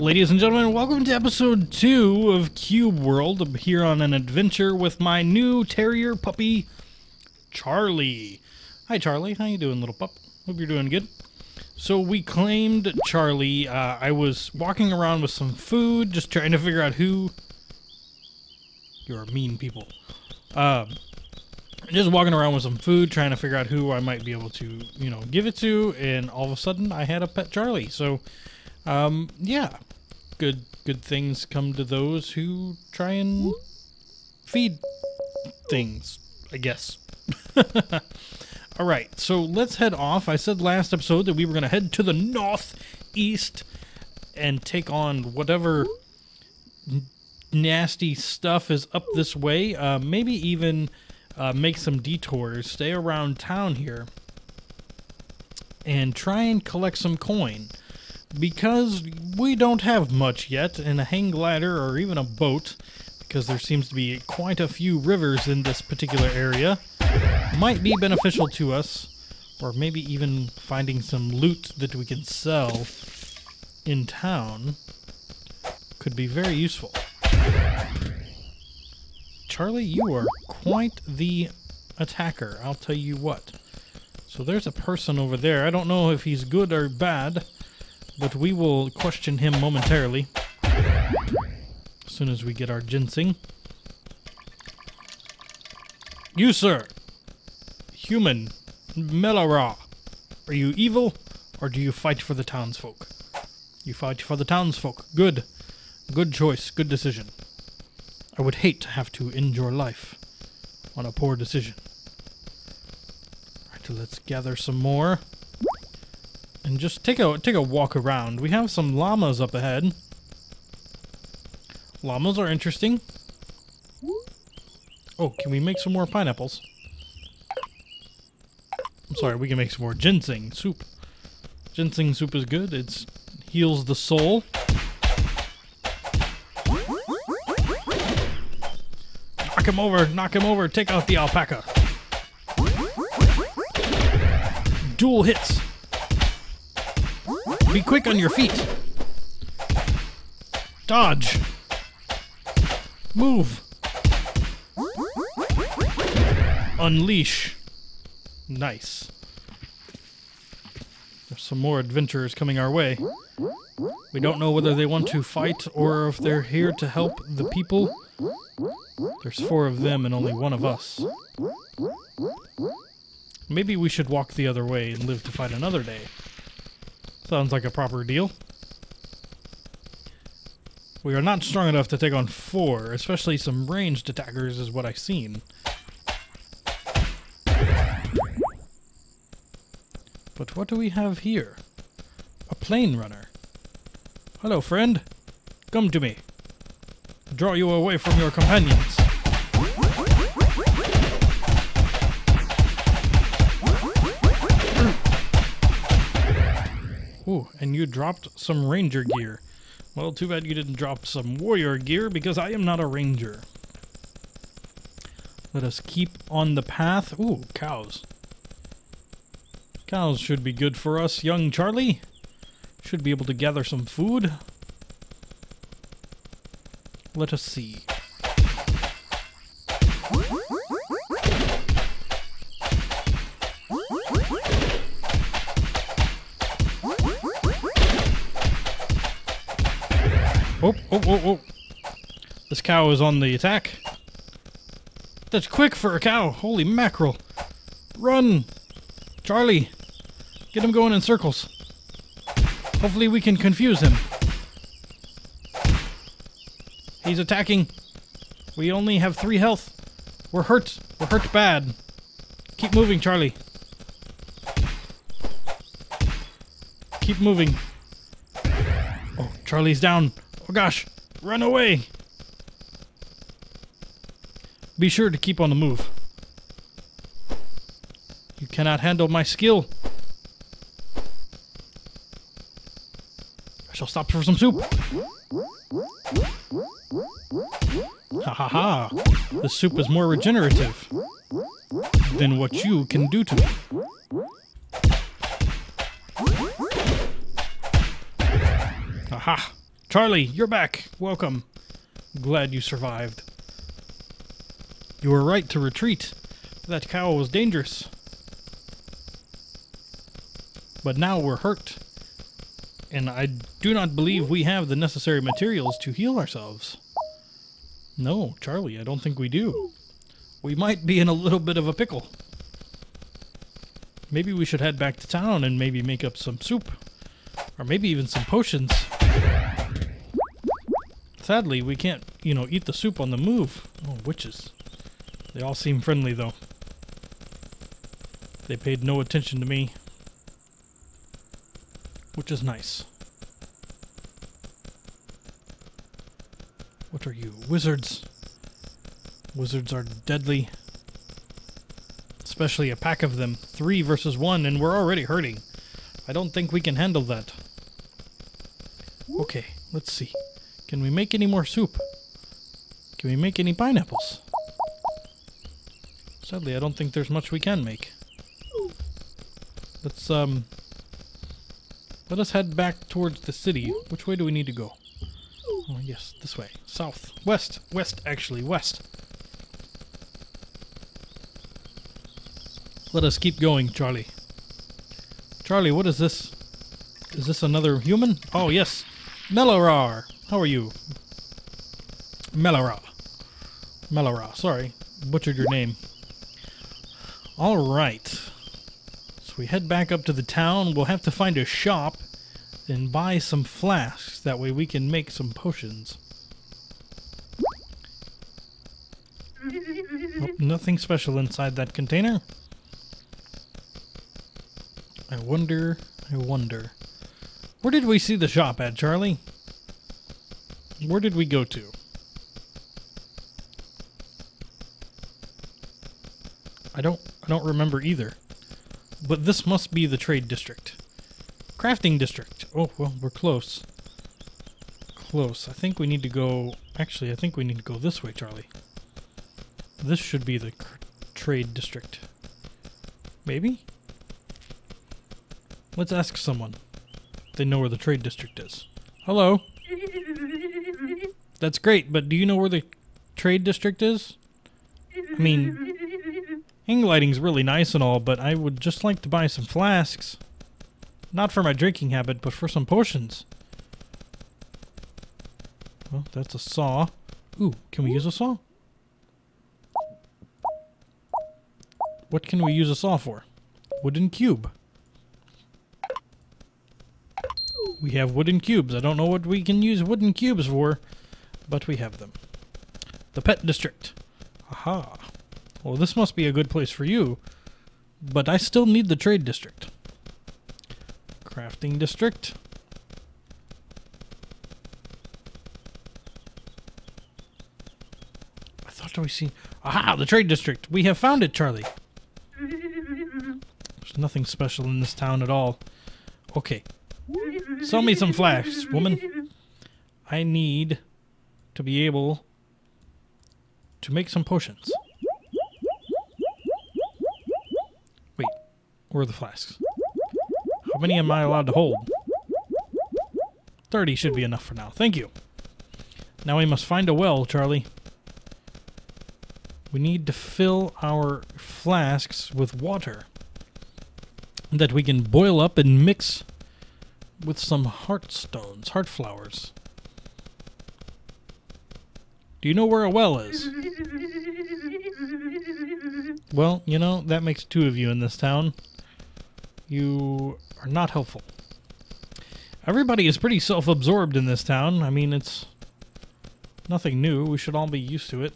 Ladies and gentlemen, welcome to episode two of Cube World. I'm here on an adventure with my new terrier puppy, Charlie. Hi, Charlie. How you doing, little pup? Hope you're doing good. So we claimed Charlie. Uh, I was walking around with some food, just trying to figure out who. You're mean people. Um, just walking around with some food, trying to figure out who I might be able to, you know, give it to, and all of a sudden I had a pet Charlie. So, um, yeah, good good things come to those who try and feed things, I guess. all right, so let's head off. I said last episode that we were going to head to the northeast and take on whatever nasty stuff is up this way. Uh, maybe even uh, make some detours, stay around town here, and try and collect some coin. Because we don't have much yet, and a hang glider or even a boat, because there seems to be quite a few rivers in this particular area, might be beneficial to us, or maybe even finding some loot that we can sell in town could be very useful. Charlie, you are quite the attacker, I'll tell you what. So there's a person over there. I don't know if he's good or bad, but we will question him momentarily. As soon as we get our ginseng. You, sir. Human. Melara. Are you evil, or do you fight for the townsfolk? You fight for the townsfolk. Good. Good choice. Good decision. I would hate to have to end your life on a poor decision. Alright, let's gather some more. And just take a take a walk around. We have some llamas up ahead. Llamas are interesting. Oh, can we make some more pineapples? I'm sorry, we can make some more ginseng soup. Ginseng soup is good. It heals the soul. Knock him over, knock him over, take out the alpaca. Dual hits. Be quick on your feet. Dodge. Move. Unleash. Nice. There's some more adventurers coming our way. We don't know whether they want to fight or if they're here to help the people. There's four of them and only one of us. Maybe we should walk the other way and live to fight another day. Sounds like a proper deal. We are not strong enough to take on four, especially some ranged attackers is what I've seen. But what do we have here? A plainrunner. Hello, friend. Come to me. Draw you away from your companions. Ooh, and you dropped some ranger gear. Well, too bad you didn't drop some warrior gear because I am not a ranger. Let us keep on the path. Ooh, cows. Cows should be good for us, young Charlie. Should be able to gather some food. Let us see. Oh, oh, oh, oh. This cow is on the attack. That's quick for a cow. Holy mackerel. Run! Charlie! Get him going in circles. Hopefully we can confuse him. He's attacking. We only have three health. We're hurt. We're hurt bad. Keep moving, Charlie. Keep moving. Oh, Charlie's down. Oh gosh, run away. Be sure to keep on the move. You cannot handle my skill. I shall stop for some soup. Ha ha ha. The soup is more regenerative than what you can do to me. Aha. Charlie, you're back. Welcome. Glad you survived. You were right to retreat. That cow was dangerous. But now we're hurt. And I do not believe we have the necessary materials to heal ourselves. No, Charlie, I don't think we do. We might be in a little bit of a pickle. Maybe we should head back to town and maybe make up some soup. Or maybe even some potions. Sadly, we can't, you know, eat the soup on the move. Oh, witches. They all seem friendly, though. They paid no attention to me. Which is nice. What are you? Wizards. Wizards are deadly. Especially a pack of them. Three versus one, and we're already hurting. I don't think we can handle that. Okay, let's see. Can we make any more soup? Can we make any pineapples? Sadly, I don't think there's much we can make. Let's, um... Let us head back towards the city. Which way do we need to go? Oh, yes, this way. South. West. West, actually. West. Let us keep going, Charlie. Charlie, what is this? Is this another human? Oh, yes. Melorar. How are you? Melara. Melara. Sorry. Butchered your name. Alright. So we head back up to the town. We'll have to find a shop and buy some flasks. That way we can make some potions. Oh, nothing special inside that container. I wonder, I wonder. Where did we see the shop at, Charlie? Where did we go to? I don't I don't remember either. But this must be the trade district. Crafting district. Oh, well, we're close. Close. I think we need to go... Actually, I think we need to go this way, Charlie. This should be the trade district. Maybe? Let's ask someone. They know where the trade district is. Hello? That's great, but do you know where the trade district is? I mean, hang gliding's really nice and all, but I would just like to buy some flasks. Not for my drinking habit, but for some potions. Well, that's a saw. Ooh, can we use a saw? What can we use a saw for? Wooden cube. We have wooden cubes. I don't know what we can use wooden cubes for, but we have them. The pet district. Aha. Well, this must be a good place for you, but I still need the trade district. Crafting district. I thought we seen... Aha! The trade district! We have found it, Charlie! There's nothing special in this town at all. Okay, Sell me some flasks, woman. I need to be able to make some potions. Wait, where are the flasks? How many am I allowed to hold? 30 should be enough for now. Thank you. Now we must find a well, Charlie. We need to fill our flasks with water that we can boil up and mix with some heart stones, heart flowers. Do you know where a well is? Well, you know, that makes two of you in this town. You are not helpful. Everybody is pretty self-absorbed in this town. I mean, it's nothing new. We should all be used to it.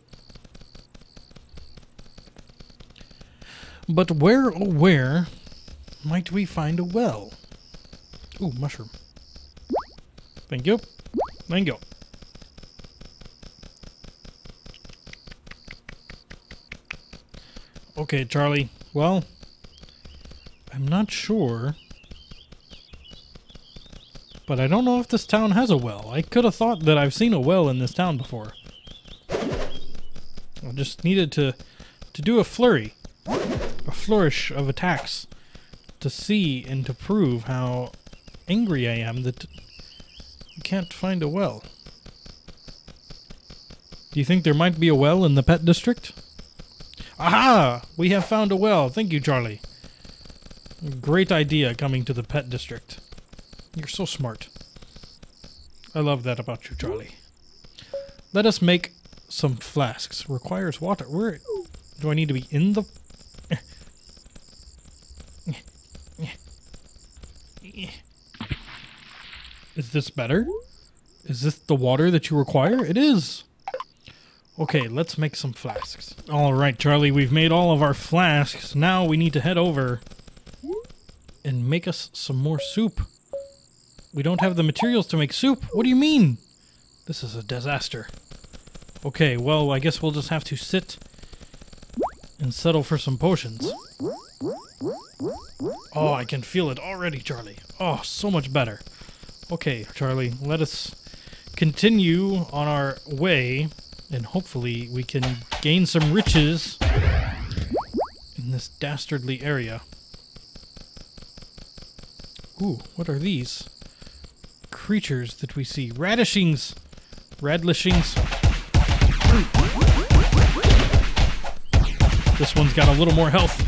But where, oh where, might we find a well? Ooh, mushroom. Thank you. Thank you. Okay, Charlie. Well, I'm not sure. But I don't know if this town has a well. I could have thought that I've seen a well in this town before. I just needed to to do a flurry. A flourish of attacks to see and to prove how angry I am that you can't find a well. Do you think there might be a well in the pet district? Aha! We have found a well. Thank you, Charlie. Great idea coming to the pet district. You're so smart. I love that about you, Charlie. Let us make some flasks. Requires water. Where do I need to be in the Is this better? Is this the water that you require? It is. Okay, let's make some flasks. All right, Charlie, we've made all of our flasks. Now we need to head over and make us some more soup. We don't have the materials to make soup. What do you mean? This is a disaster. Okay, well, I guess we'll just have to sit and settle for some potions. Oh, I can feel it already, Charlie. Oh, so much better. Okay, Charlie, let us continue on our way, and hopefully we can gain some riches in this dastardly area. Ooh, what are these? Creatures that we see. Radishings! Radlishings. This one's got a little more health.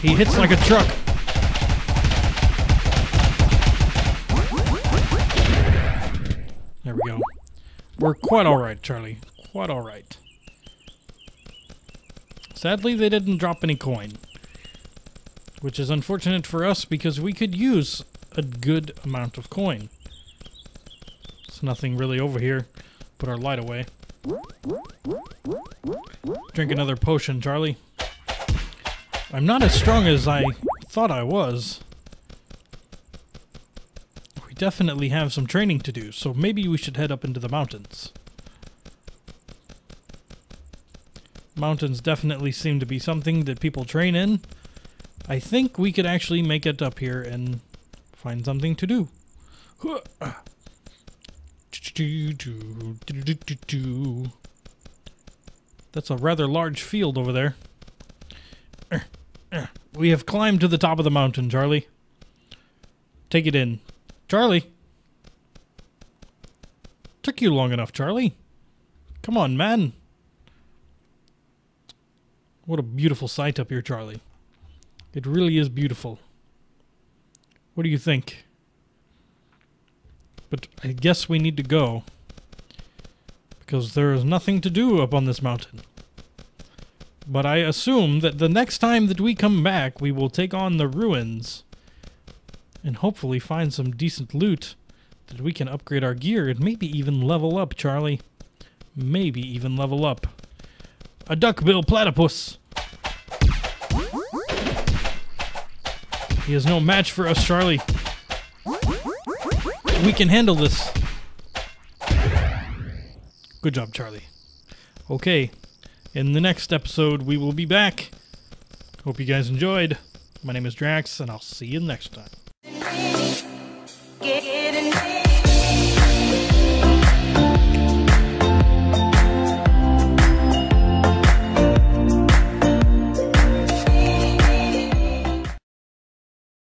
He hits like a truck. There we go. We're quite alright, Charlie. Quite alright. Sadly, they didn't drop any coin. Which is unfortunate for us because we could use a good amount of coin. There's nothing really over here. Put our light away. Drink another potion, Charlie. I'm not as strong as I thought I was We definitely have some training to do, so maybe we should head up into the mountains. Mountains definitely seem to be something that people train in. I think we could actually make it up here and find something to do. That's a rather large field over there. We have climbed to the top of the mountain, Charlie. Take it in. Charlie. Took you long enough, Charlie. Come on, man. What a beautiful sight up here, Charlie. It really is beautiful. What do you think? But I guess we need to go. Because there is nothing to do up on this mountain. But I assume that the next time that we come back, we will take on the ruins and hopefully find some decent loot that we can upgrade our gear and maybe even level up, Charlie. Maybe even level up. A duckbill platypus! He is no match for us, Charlie. We can handle this. Good job, Charlie. Okay, in the next episode, we will be back. Hope you guys enjoyed. My name is Draax, and I'll see you next time.